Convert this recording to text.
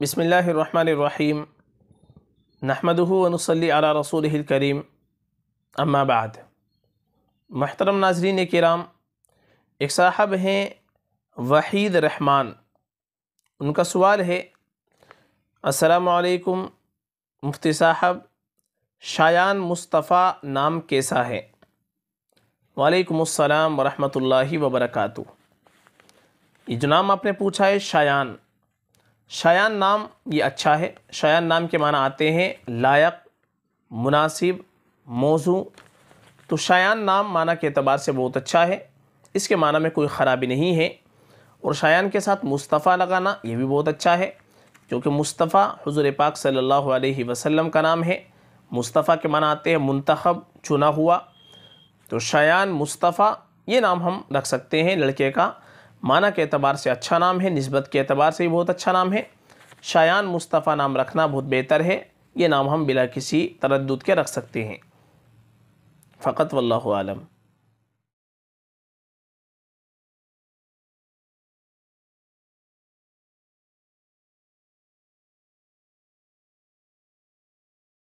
بسم اللہ الرحمن الرحیم۔ نحمدہ ونصلی علی رسول الکریم۔ اما بعد۔ محترم ناظرین کرام، ایک صاحب ہیں وحید رحمان۔ ان کا سوال ہے، السلام علیکم، مفتی صاحب، شایان مصطفیٰ نام کیسا ہے؟ وعلیکم السلام ورحمۃ اللہ وبرکاتہ۔ یہ جو نام آپ نے پوچھا ہے، شایان شایان نام یہ اچھا ہے۔ شایان نام کے معنی آتے ہیں لائق، مناسب موضوع تو شایان نام معنی کے اعتبار سے بہت اچھا ہے۔ اس کے معنی میں کوئی خرابی نہیں ہے۔ اور شایان کے ساتھ مصطفیٰ لگانا یہ بھی بہت اچھا ہے۔ کیونکہ مصطفیٰ حضور پاک صلی اللہ علیہ وسلم کا نام ہے۔ مصطفیٰ کے معنی آتے ہیں منتخب، چنا ہوا۔ تو شایان مصطفیٰ یہ نام ہم رکھ سکتے ہیں لڑکے کا۔ معنی کے اعتبار سے اچھا نام ہے، نسبت کے اعتبار سے بھی بہت اچھا نام ہے۔ شایان مصطفیٰ نام رکھنا بہت بہتر ہے۔ یہ نام ہم بلا کسی تردد کے رکھ سکتے ہیں۔ فقط واللہ عالم۔